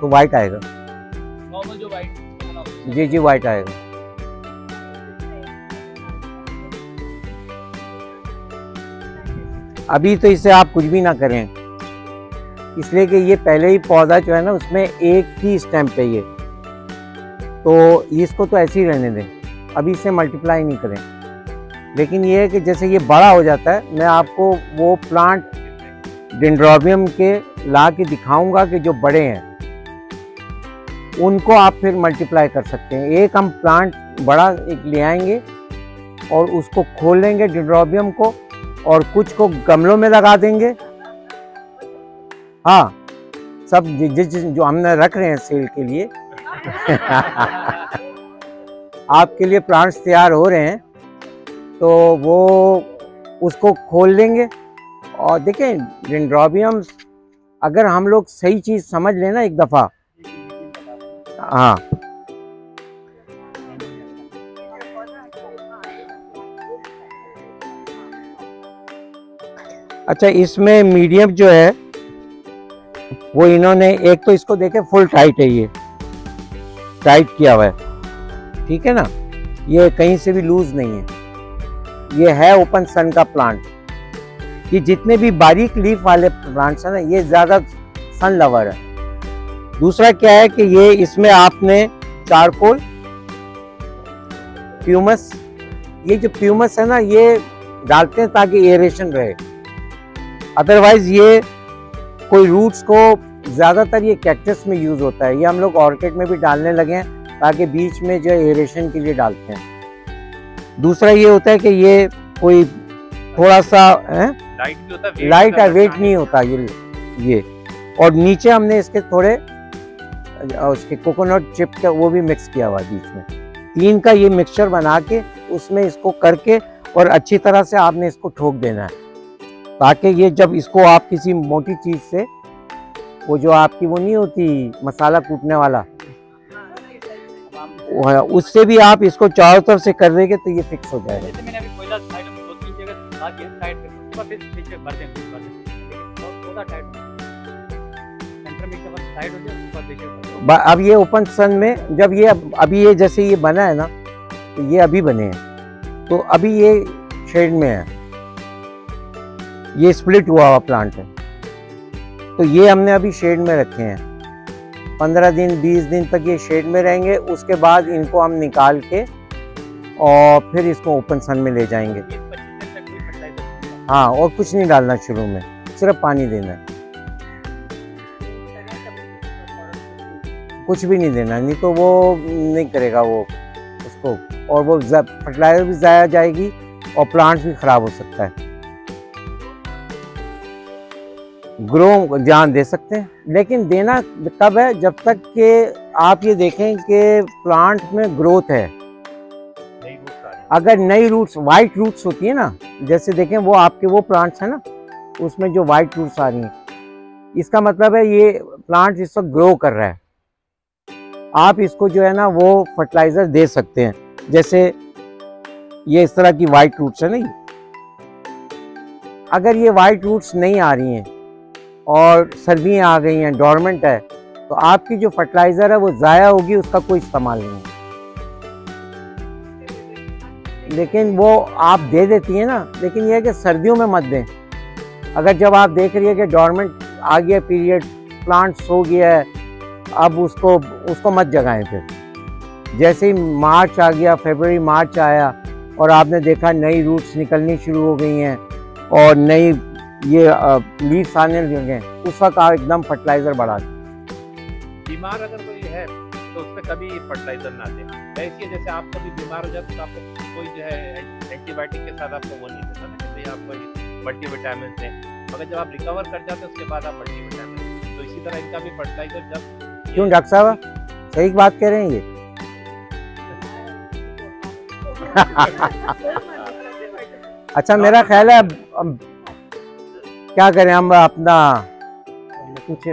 तो व्हाइट आएगा। नॉर्मल जो वाइट जी जी व्हाइट आएगा। अभी तो इसे आप कुछ भी ना करें। इसलिए कि ये पहले ही पौधा जो है ना, उसमें एक ही स्टेम पे ये। तो इसको तो ऐसे ही रहने दें। अभी इसे मल्टीप्लाई नहीं करें। लेकिन ये है कि जैसे ये बड़ा हो जाता है, मैं आपको वो प्लांट डेंड्रोबियम के ला के दिखाऊँगा कि जो बड़े हैं, उनको आप फिर मल्टीप्लाई कर सकते हैं। एक हम प्लांट बड़ा एक ले आएँगे और उसको खोलेंगे डिड्रोबियम को। और कुछ को गमलों में लगा देंगे। हाँ सब जिस जि- हमने रख रहे हैं सेल के लिए। आपके लिए प्लांट्स तैयार हो रहे हैं तो वो, उसको खोल लेंगे। और देखें डिंड्रोबियम अगर हम लोग सही चीज़ समझ लेना एक दफ़ा। हाँ। अच्छा इसमें मीडियम जो है, वो इन्होंने, एक तो इसको देखे फुल टाइट है ये। टाइट किया हुआ है। ठीक है ना? ये कहीं से भी लूज नहीं है। ये है ओपन सन का प्लांट ये जितने भी बारीक लीफ वाले प्लांट्स हैं ना, ये ज़्यादा सन लवर है। दूसरा क्या है कि ये इसमें आपने चारकोल प्यूमस ये जो प्यूमस है ना, ये डालते हैं ताकि एरेशन रहे। अदरवाइज़ ये कोई रूट्स को ज़्यादातर ये कैक्टस में यूज़ होता है। ये हम लोग ऑर्किड में भी डालने लगे हैं ताकि बीच में जो एरेशन के लिए डालते हैं। दूसरा ये होता है कि ये कोई थोड़ा सा है? लाइट भी होता है लाइट है वेट नहीं होता ये ये। और नीचे हमने इसके थोड़े उसके कोकोनट चिप का वो भी मिक्स किया हुआ बीच में। तीन का ये मिक्सचर बना के उसमें इसको करके और अच्छी तरह से आपने इसको ठोक देना है। ताकि ये जब इसको आप किसी मोटी चीज़ से वो जो आपकी वो नहीं होती मसाला कूटने वाला उससे भी आप इसको चारों तरफ़ से कर देंगे तो ये फिक्स हो जाएगा। अब ये ओपन सन में जब ये अभी ये जैसे ये बना है ना तो ये अभी बने हैं। तो अभी ये शेड में है। ये स्प्लिट हुआ हुआ प्लांट है। तो ये हमने अभी शेड में रखे हैं। पंद्रह दिन बीस दिन तक ये शेड में रहेंगे उसके बाद इनको हम निकाल के और फिर इसको ओपन सन में ले जाएँगे। हाँ और कुछ नहीं डालना शुरू में सिर्फ़ पानी देना है। कुछ भी नहीं देना नहीं तो वो नहीं करेगा वो उसको और वो फर्टिलाइज़र भी ज़ाया जाएगी और प्लांट भी ख़राब हो सकता है। ग्रो जान दे सकते हैं। लेकिन देना कब है? जब तक कि आप ये देखें कि प्लांट में ग्रोथ है। हैं। अगर नई रूट्स वाइट रूट्स होती है ना जैसे देखें वो आपके वो प्लांट्स हैं ना उसमें जो वाइट रूट्स आ रही हैं। इसका मतलब है ये प्लांट इस वक्त ग्रो कर रहा है। आप इसको जो है ना वो फर्टिलाइज़र दे सकते हैं। जैसे ये इस तरह की वाइट रूट्स है नहीं। अगर ये वाइट रूट्स नहीं आ रही हैं और सर्दियाँ आ गई हैं डॉर्मेंट है तो आपकी जो फर्टिलाइज़र है वो ज़ाया होगी, उसका कोई इस्तेमाल नहीं है। लेकिन वो आप दे देती हैं ना, लेकिन ये है कि सर्दियों में मत दें। अगर जब आप देख रही है कि डॉर्मेंट आ गया पीरियड प्लांट सो गया है, अब उसको उसको मत जगाएँ फिर। जैसे ही मार्च आ गया, फरवरी, मार्च आया, और आपने देखा नई रूट्स निकलनी शुरू हो गई हैं, और नई ये लीव्स आने लगे उस वक्त आप एकदम फर्टिलाइज़र बढ़ा दें। बीमार अगर कोई है तो उस पर कभी फर्टिलाइज़र ना दें। ऐसी जैसे आप कभी बीमार हो जाते तो आपको कोई जो है एंटीबायोटिक के साथ आपको वो नहीं देता ना कि भाई आपको मल्टी विटामिन दें। मगर जब आप रिकवर कर जाते हैं उसके बाद आप मल्टी विटामिन तो इसी तरह इनका भी फर्टिलाइज़र जब क्यों डॉक्टर साहब? सही बात कह रहे हैं ये। अच्छा मेरा ख्याल है क्या करें हम अपना? कुछ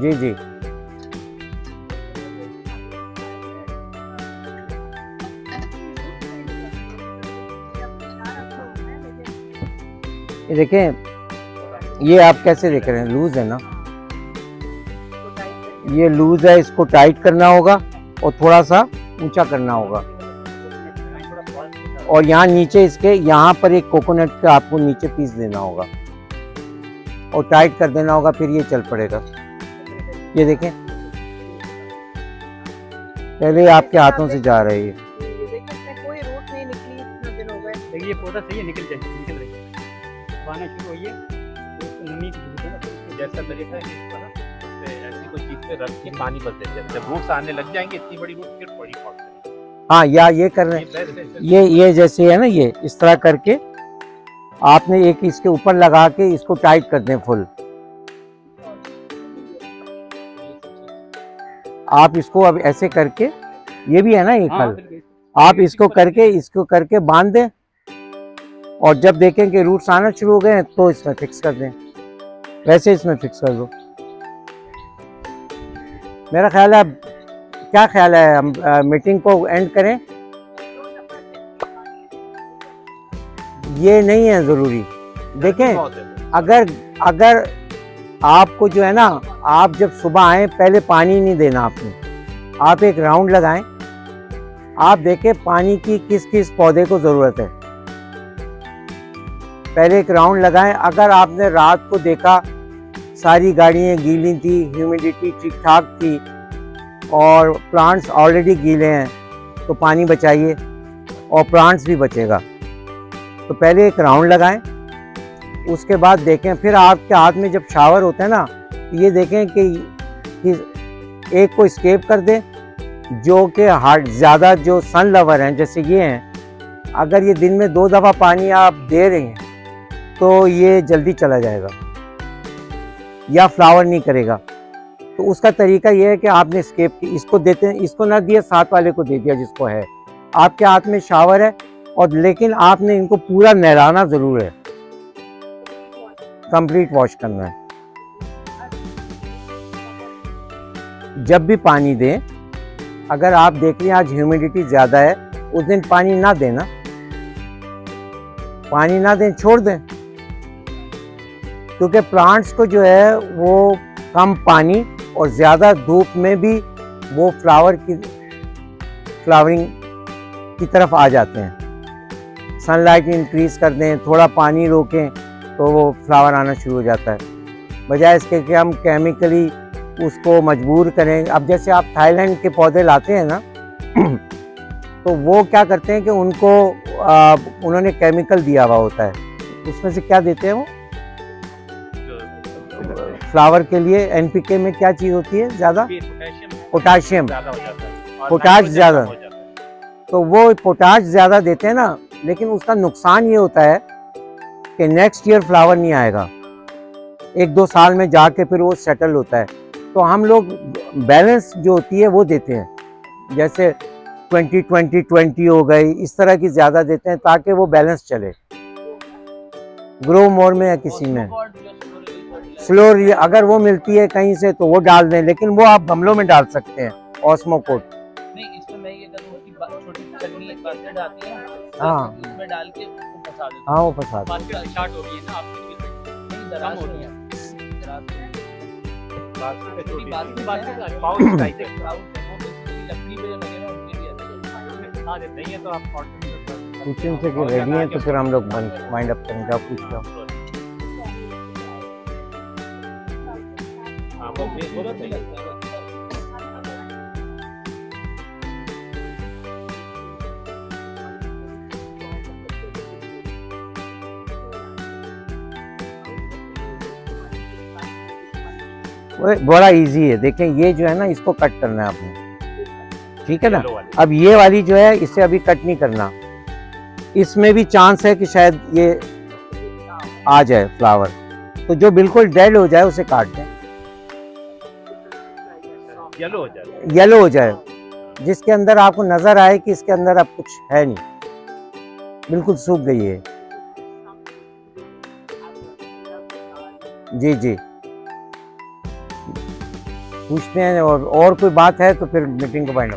जी जी। देखें, ये आप कैसे देख रहे हैं? लूज है ना? ये लूज है, इसको टाइट करना होगा और थोड़ा सा ऊँचा करना होगा। और यहाँ नीचे इसके, यहाँ पर एक कोकोनट का आपको नीचे पीस देना होगा। और टाइट कर देना होगा, फिर ये चल पड़ेगा। ये देखें। पहले आपके हाथों से जा रही है। ये पौधा सही है निकल जाए निकल रही है। शुरू हुई है तो जैसा तरीका पे रख के पानी बस देते हैं जब रूट्स आने लग जाएँगे इतनी बड़ी रूट फिर बड़ी हाँ या ये कर रहे हैं। ये ये ये जैसे है ना ये इस तरह करके आपने एक इसके ऊपर लगा के इसको टाइट कर दें फुल आप इसको अब ऐसे करके ये भी है ना हाँ, हल। फिर गई। आप इसको करके इसको करके बाँध दें और जब देखें कि रूट्स आना शुरू हो गए हैं तो इसमें फिक्स कर दें। वैसे इसमें फिक्स कर दो। मेरा ख्याल है क्या ख्याल है? हम मीटिंग को एंड करें? ये नहीं है ज़रूरी। देखें अगर अगर आपको जो है ना आप जब सुबह आए पहले पानी नहीं देना आपने। आप एक राउंड लगाएँ। आप देखें पानी की किस किस पौधे को ज़रूरत है। पहले एक राउंड लगाएँ। अगर आपने रात को देखा सारी गाड़ियाँ गीली थी ह्यूमिडिटी ठीक ठाक थी और प्लांट्स ऑलरेडी गीले हैं तो पानी बचाइए और प्लांट्स भी बचेगा। तो पहले एक राउंड लगाएँ उसके बाद देखें फिर आपके हाथ में जब शावर होता है ना तो ये देखें कि, कि एक को स्केप कर दें जो कि हार्ड ज़्यादा जो सन लवर हैं जैसे ये हैं अगर ये दिन में दो दफ़ा पानी आप दे रहे हैं तो ये जल्दी चला जाएगा। या फ्लावर नहीं करेगा। तो उसका तरीका यह है कि आपने स्केप की, इसको देते हैं, इसको ना दिया, साथ वाले को दे दिया जिसको है। आपके हाथ में शावर है और लेकिन आपने इनको पूरा नहलाना ज़रूर है। कंप्लीट वॉश करना है। जब भी पानी दें, अगर आप देख हैं आज ह्यूमिडिटी ज़्यादा है, उस दिन पानी ना देना पानी ना दें, छोड़ दें। क्योंकि प्लांट्स को जो है वो कम पानी और ज़्यादा धूप में भी वो फ्लावर की फ्लावरिंग की तरफ़ आ जाते हैं। सनलाइट इंक्रीज कर दें थोड़ा पानी रोकें तो वो फ्लावर आना शुरू हो जाता है। बजाय इसके कि हम केमिकली उसको मजबूर करें। अब जैसे आप थाईलैंड के पौधे लाते हैं ना तो वो क्या करते हैं कि उनको आ, उन्होंने केमिकल दिया हुआ होता है। उसमें से क्या देते हैं वो? फ्लावर के लिए एनपीके में क्या चीज़ होती है? ज़्यादा? पोटाशियम पोटाश ज़्यादा। तो वो पोटाश ज़्यादा देते हैं ना लेकिन उसका नुकसान ये होता है कि नेक्स्ट ईयर फ्लावर नहीं आएगा। एक दो साल में जाके फिर वो सेटल होता है। तो हम लोग बैलेंस जो होती है वो देते हैं। जैसे ट्वेंटी ट्वेंटी ट्वेंटी हो गई इस तरह की ज़्यादा देते हैं ताकि वो बैलेंस चले। ग्रो मोर में या किसी में? Fertilizer स्लो अगर वो मिलती है कहीं से तो वो डाल दें लेकिन वो आप गमलों में डाल सकते हैं ऑस्मोकोट नहीं इसमें मैं ये है हाँ। उसमें डाल के उसको फंसा देता हाँ। वो फंसा दें मार्केट स्टार्ट हो तो आप कि रेडी है तो फिर हम लोग माइंड अप करेंगे आप पूछ बड़ा इजी है। देखें ये जो है ना इसको कट करना है आपने। ठीक है ना? अब ये वाली जो है इसे अभी कट नहीं करना। इसमें भी चांस है कि शायद ये आ जाए फ्लावर तो जो बिल्कुल डेड हो जाए उसे काट दें। येलो हो जाए येलो हो जाए। जिसके अंदर आपको नज़र आए कि इसके अंदर अब कुछ है नहीं। बिल्कुल सूख गई है। जी जी। पूछते हैं और और कोई बात है तो फिर मीटिंग को फाइंड